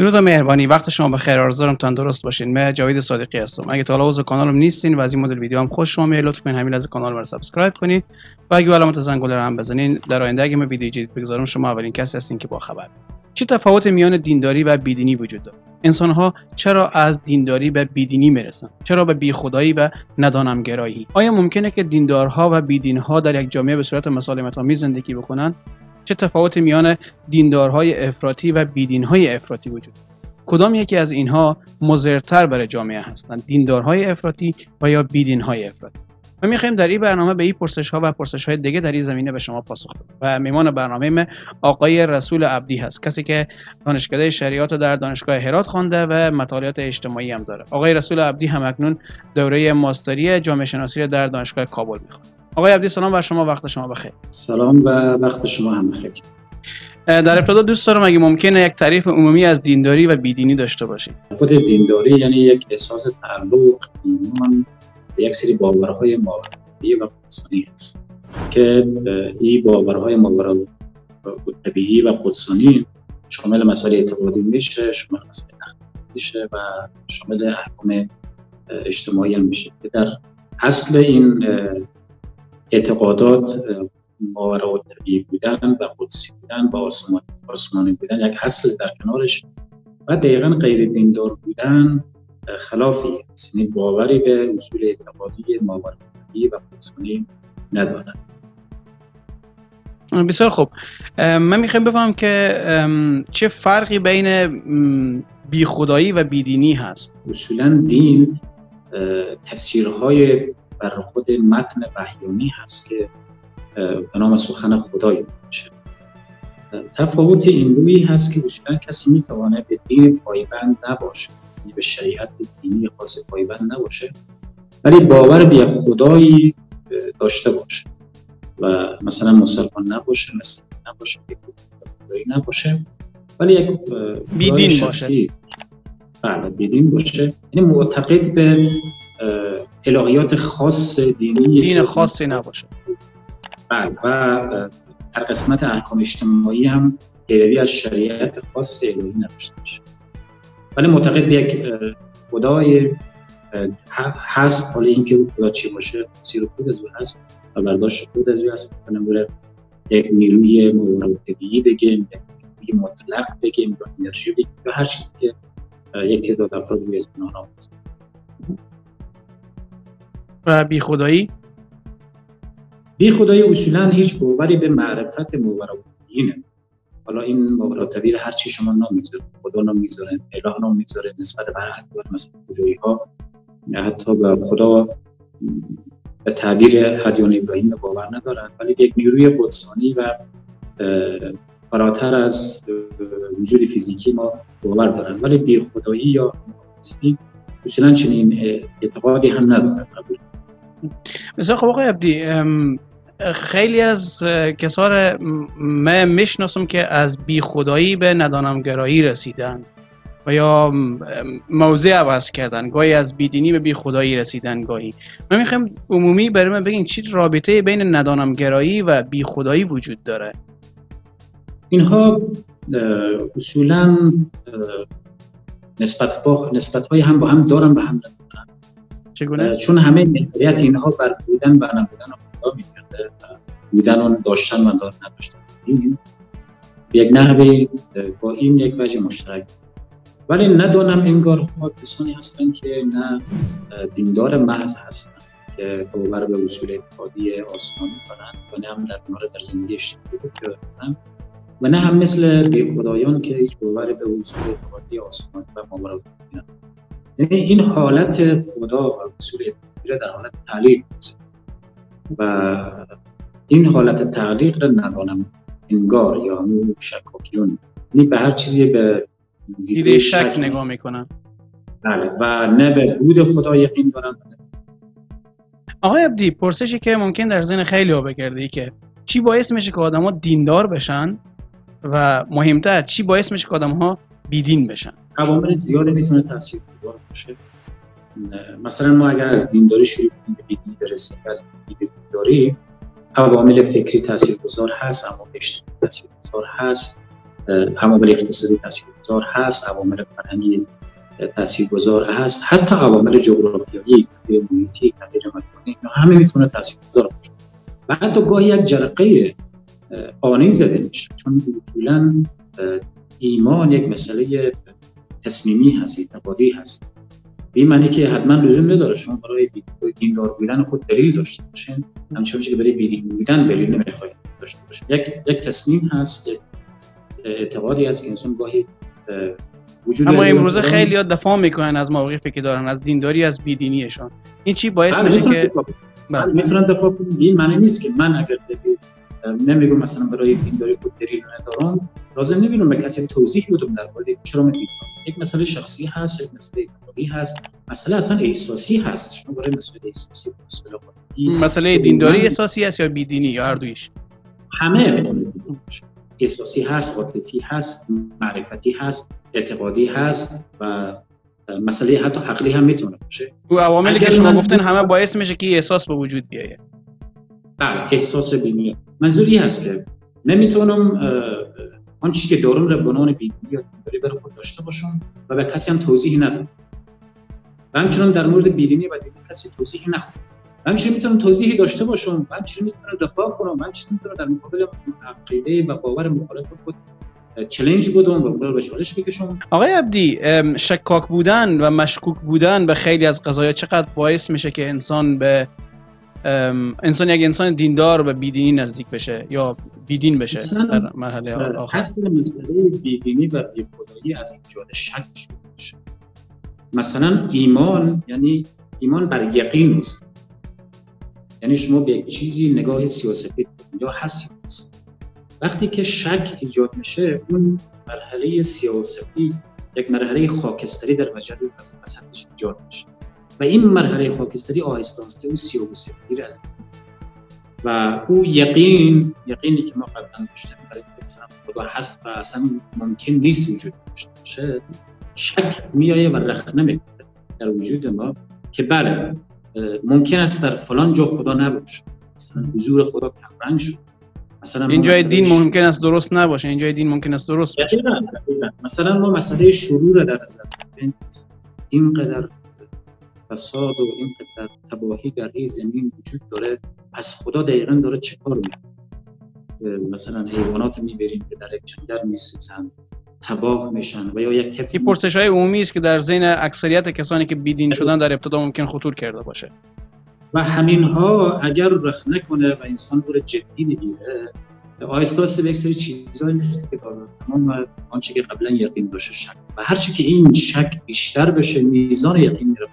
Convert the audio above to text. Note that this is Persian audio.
درود و مهربانی. وقت شما بخیر. آرزو دارم تندرست باشین. من جاوید صادقی هستم. اگه تا حالا کانالم نیستین و از این مدل ویدیو هم خوشتون اومد لطف کنین همین الان کانال رو subscribe کنید و اگه علامت زنگوله رو هم بزنین در آینده اگه من ویدیو جدید بگذارم شما اولین کسی هستین که با خبر. چه تفاوت میان دینداری و بیدینی وجود داره؟ انسان ها چرا از دینداری به بیدینی می‌رسن؟ چرا به بیخدایی و ندانمگرایی؟ آیا ممکنه که دیندارها و بیدینها در یک جامعه به صورت مسالمت آمیز زندگی بکنن؟ چه تفاوت میان دیندارهای افراطی و بیدینهای افراطی وجود کدام یکی از اینها مضرتر برای جامعه هستند دیندارهای افراطی و یا بیدینهای افراطی؟ ما می‌خوایم در این برنامه به این پرسش ها و پرسش های دیگه در این زمینه به شما پاسخ بدیم و میمان برنامه ما آقای رسول عبدی هست کسی که دانشکده شریعت در دانشگاه هرات خوانده و مطالعات اجتماعی هم داره. آقای رسول عبدی هم اکنون دوره ماستری جامعه شناسی در دانشگاه کابل می‌خواد آقای عبدی سلام بر شما وقت شما بخیر. سلام و وقت شما هم بخیر در ابتدا دوست دارم اگه ممکنه یک تعریف عمومی از دینداری و بیدینی داشته باشید. خود دینداری یعنی یک احساس تعلق ایمان به یک سری باورهای ماورایی و قدسانی هست که این باورهای ماورایی طبیعی و قدسانی شامل مسائل اعتقادی میشه شامل مسائل میشه و شامل احکام اجتماعی هم میشه در اصل این اعتقادات ماورا و طبیعی بودن و قدسی بودن و آسمانی, آسمانی بودن یک اصل در کنارش و دقیقا غیر دیندار بودن خلافی هست یعنی باوری به اصول اعتقادی ماورا و قدسانی ندارن. بسیار خوب. من می‌خوایم بفهم که چه فرقی بین بی خدایی و بیدینی هست؟ اصولا دین تفسیرهای بر خود متن وحیانی هست که به نام سخن خدای باشه تفاوت این روی هست که اصولا کسی می‌توانه به دین پایبند نباشه یعنی به شریعت دینی خاص پایبند نباشه ولی باور به خدایی داشته باشه. و مثلا مسلمان نباشه مثلا نباشه خدایی نباشه ولی یک بیدین باشه. بله بیدین باشه. یعنی معتقد به الهیات خاص دینی دین خاصی نباشه. بله و در قسمت احکام اجتماعی هم پیروی از شریعت خاص الهی نداشته باشه ولی معتقد به یک خدای هست. حالا اینکه او خدا چی باشه سیر خود از او هست و برداشت خود از او هست. کنم یک نیروی طبیعی بگیم یک نیروی مطلق بگیم یا انرژی بگیم یا هر چیزی که یک تعداد افراد روی اسم آنها و بی خدایی بی خدای اصولا هیچ باوری به معرفت ماوراءالطبیعی حالا این ماوراءالطبیعی هر چی شما نام می‌ذارید خدا نام می‌ذاره اله نام می‌ذاره نسبت به هر مثلا خدایی ها حتی به خدا به تعبیر هدیان ابراهیم باور ندارند ولی یک نیروی قدسانی و فراتر از وجود فیزیکی ما باور دارند ولی بی خدایی یا هستی اصولا چنین اعتقادی هم ندارند مثلا خب آقای عبدی. خیلی از کسار من می‌شناسم که از بی خدایی به ندانمگرایی رسیدن و یا موضع عوض کردن گاهی از بیدینی به بی خدایی رسیدن گاهی. من می‌خوام عمومی برای من بگین چی رابطه بین ندانمگرایی و بی خدایی وجود داره؟ اینها اصولا نسبت با نسبت های هم با هم دارن به هم ندارن. چگونه؟ چون همه محوریت اینها بر بودن و نبودن خدا میگرده بودن و داشتن و نداشتن. این یک نحوه با این یک وجه مشترک. ولی ندانم انگار ما کسانی هستند که نه دیندار محض هستند که باور به اصول اعتقادی آسمانی کنند و نه هم در کنار در زندگی اجتماعی و نه هم مثل بی خدایان که هیچ باور به اصول اعتقادی آسمانی و ماورا یعنی این حالت خدا و اصول در حالت تعلیق است و این حالت تعلیق را ندانم انگار یا همون شکاکیون یعنی به هر چیزی به دیده شک, نگاه می‌کنن بله. و نه به بود خدا یقین دارن آقای عبدی پرسشی که ممکن در ذهن خیلی ها بگرده که چی باعث میشه که آدما دیندار بشن و مهمتر چی باعث میشه که آدم ها بیدین بشن؟ عوامل زیادی می‌تونه تاثیرگذار باشه. مثلا ما اگر از دینداری شروع کنیم به بیدینی برسیم از دینداری عوامل فکری تاثیرگذار هست اما اجتماعی تاثیرگذار هست عوامل اقتصادی تاثیرگذار هست عوامل فرهنگی تاثیرگذار هست حتی عوامل جغرافیایی تغییر محیطی تغییر مکانی همه می‌تونه تاثیرگذار باشه. و حتی گاهی یک جرقه آنی زده میشه چون اصولا ایمان یک مسئله تصمیمی هست اعتقادی هست. به این معنی که حتما لزوم نداره شما برای دیندار بودن خود دلیل داشته باشین. همچنان که برای بیدین بودن دلیل نمی‌خواید داشته باشین. یک یک تصمیم هست اعتقادی هست که انسان گاهی وجود اما امروزه خیلی ها دفاع می‌کنن از موقعی که دارن از دینداری از بیدینیشان. این چی باعث بله، میشه که بله. می‌تونن دفاع کنن. این معنی نیست که من اگر نمیگم مثلا برای دینداری خود دلیل ندارم. لازم نمی‌دونم به کسی توضیح بدم در مورد چرا من یک مسئله شخصی هست یک مسئله اعتقادی هست. مسئله اصلا احساسی هست. شما برای مسئله احساسی مسئله مسئله دینداری احساسی هست یا بیدینی یا هر دویش؟ همه می‌تونه احساسی هست عاطفی هست معرفتی هست اعتقادی هست و مسئله حتی حقلی هم می‌تونه باشه. او عواملی که شما گفتن همه باعث میشه که احساس به وجود بیایه. بله. احساس بینی منظوری هست که نمی‌تونم آن چیزی که دارم رو بنان بینی یا برای خود داشته باشم و به کسی هم توضیح ندم. و همچنان در مورد بیدینی و دیدی کسی توضیح نخوام. و همچنین می‌تونم توضیحی داشته باشم و همچنین می‌تونم دفاع کنم و همچنین می‌تونم در مقابل عقیده و باور مخالف خود چلنج بودم و اونها به چالش بکشم آقای عبدی شکاک بودن و مشکوک بودن به خیلی از قضايا چقدر باعث میشه که انسان به انسان یک انسان دیندار و بیدینی نزدیک بشه یا بیدین بشه در مرحله آخر. اصل مسئله بیدینی و بیخدایی از ایجاد شک شده مثلا ایمان یعنی ایمان بر یقین است. یعنی شما به یک چیزی نگاه سیاسفید یا هست وقتی که شک ایجاد میشه اون مرحله سیاسفی یک مرحله خاکستری در مجال وسطش ایجاد میشه. و این مرحله خاکستری آهسته آهسته او سیاسفی از و او یقین یقینی که ما قبلا داشتیم برای مثلا خدا هست و اصلا ممکن نیست وجود داشته باشه شک میایه و رخنه می‌کنه در وجود ما که بله ممکن است در فلان جا خدا نباشه. مثلا حضور خدا کمرنگ شد. مثلا این جای دین ممکن است درست نباشه. این جای دین ممکن است درست باشه. مثلا ما مسئله شرور در نظر اینقدر فساد و اینقدر تباهی در این زمین وجود داره پس خدا دقیقا داره چه کار می‌کنه؟ مثلا حیوانات می‌بریم که در یک جنگل میسوزن تباه میشن و یا یک طفل این پرسش های عمومی است که در ذهن اکثریت کسانی که بیدین شدن در ابتدا ممکن خطور کرده باشه. و همین ها اگر رخ نکنه و انسان رو جدی بگیره آهسته به یک سری چیزایی می‌رسه که تمام آنچه که قبلا یقین باشه شک. و هرچی که این شک بیشتر بشه میزان یقین میره